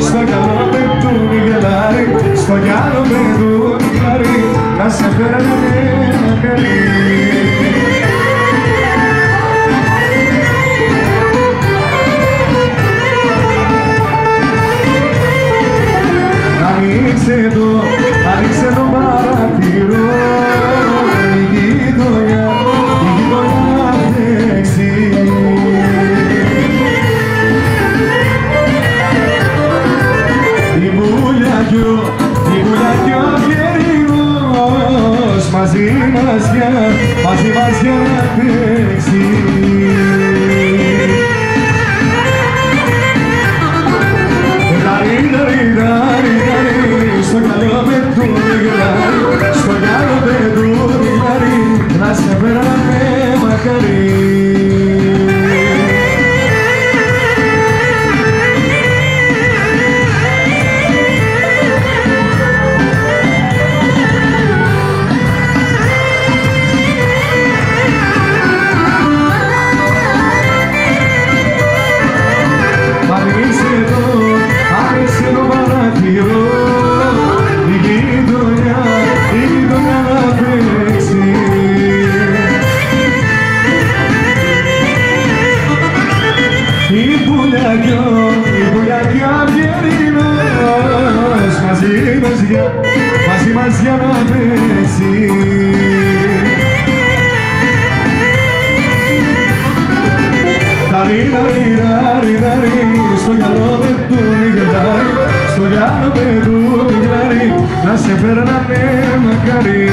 Στο καλό με του γελάρι Στο γυάλο με του γελάρι Να σε φέρνει μακαρί Ανοίξε το, ανοίξε Η βουλιακιό, η βουλιακιό γερινός Μαζί μας για, μαζί μας για να παίξει. Δαρί, δαρί, δαρί, δαρί, στο καλό με του Η πουλιακιό, η πουλιακιά βγαίνινος Μαζί μας για, μαζί μας για να παίξει Δαρί, δαρί, δαρί, δαρί, στο γυαλό με του γελάρι, στο γυαλό με του γελάρι, να σε φέρνανε μακαρί.